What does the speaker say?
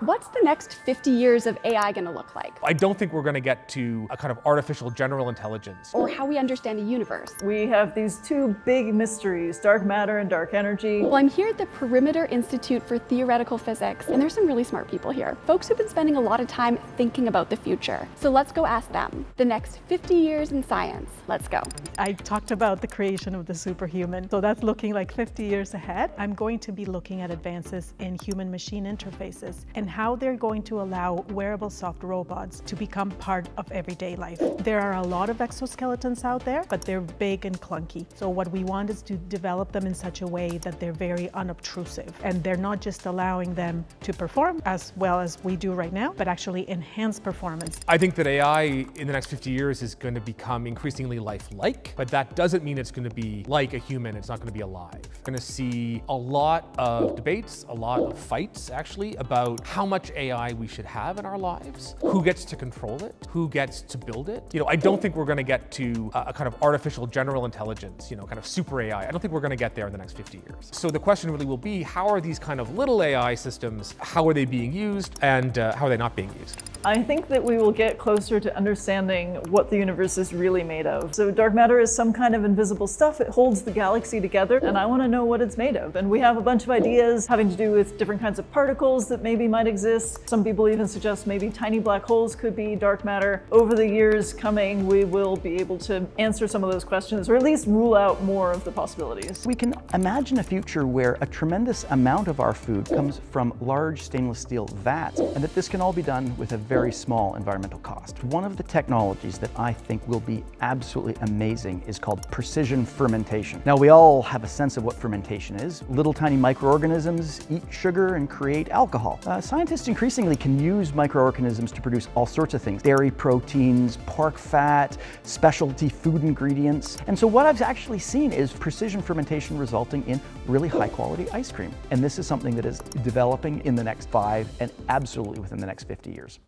What's the next 50 years of AI going to look like? I don't think we're going to get to a kind of artificial general intelligence. Or how we understand the universe. We have these two big mysteries, dark matter and dark energy. Well, I'm here at the Perimeter Institute for Theoretical Physics, and there's some really smart people here. Folks who've been spending a lot of time thinking about the future. So let's go ask them. The next 50 years in science. Let's go. I talked about the creation of the superhuman, so that's looking like 50 years ahead. I'm going to be looking at advances in human-machine interfaces and how they're going to allow wearable soft robots to become part of everyday life. There are a lot of exoskeletons out there, but they're big and clunky. So what we want is to develop them in such a way that they're very unobtrusive and they're not just allowing them to perform as well as we do right now, but actually enhance performance. I think that AI in the next 50 years is going to become increasingly lifelike, but that doesn't mean it's going to be like a human. It's not going to be alive. We're going to see a lot of debates, a lot of fights actually about how much AI we should have in our lives, who gets to control it, who gets to build it. You know, I don't think we're going to get to a kind of artificial general intelligence, you know, kind of super AI. I don't think we're going to get there in the next 50 years. So the question really will be, how are these kind of little AI systems, how are they being used and uh, how are they not being used? I think that we will get closer to understanding what the universe is really made of. So dark matter is some kind of invisible stuff. It holds the galaxy together, and I want to know what it's made of. And we have a bunch of ideas having to do with different kinds of particles that maybe might exist. Some people even suggest maybe tiny black holes could be dark matter. Over the years coming, we will be able to answer some of those questions, or at least rule out more of the possibilities. We can imagine a future where a tremendous amount of our food comes from large stainless steel vats, and that this can all be done with a very small environmental cost. One of the technologies that I think will be absolutely amazing is called precision fermentation. Now we all have a sense of what fermentation is. Little tiny microorganisms eat sugar and create alcohol. Uh, scientists increasingly can use microorganisms to produce all sorts of things. Dairy proteins, pork fat, specialty food ingredients. And so what I've actually seen is precision fermentation resulting in really high quality ice cream. And this is something that is developing in the next five and absolutely within the next 50 years.